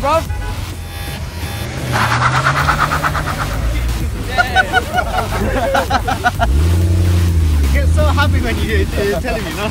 bro. you get so happy when you, you're telling me, no?